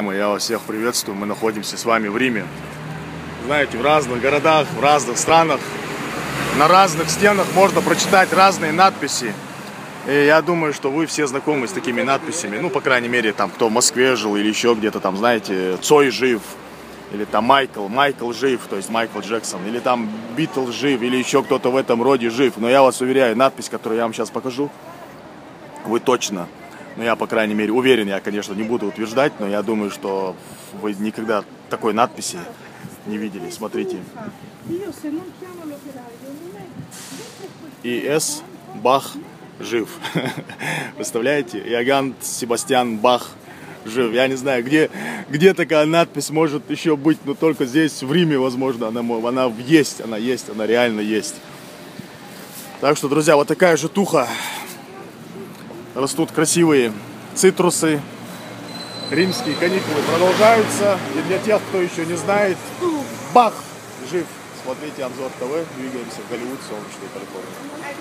Я вас всех приветствую. Мы находимся с вами в Риме. Знаете, в разных городах, в разных странах, на разных стенах можно прочитать разные надписи. И я думаю, что вы все знакомы с такими надписями. Ну, по крайней мере, там, кто в Москве жил или еще где-то там, знаете, Цой жив. Или там Майкл, Майкл жив, то есть Майкл Джексон. Или там Битл жив, или еще кто-то в этом роде жив. Но я вас уверяю, надпись, которую я вам сейчас покажу, вы точно ну, я, по крайней мере, уверен, я, конечно, не буду утверждать, но я думаю, что вы никогда такой надписи не видели. Смотрите. И.С. Бах жив. Представляете? Иоганн Себастьян Бах жив. Я не знаю, где, где такая надпись может еще быть, но только здесь, в Риме, возможно, она, она есть, она есть, она реально есть. Так что, друзья, вот такая же туха растут красивые цитрусы. Римские каникулы продолжаются. И для тех, кто еще не знает, бах, жив. Смотрите обзор ТВ, двигаемся в Голливуд, солнечный Калифорния.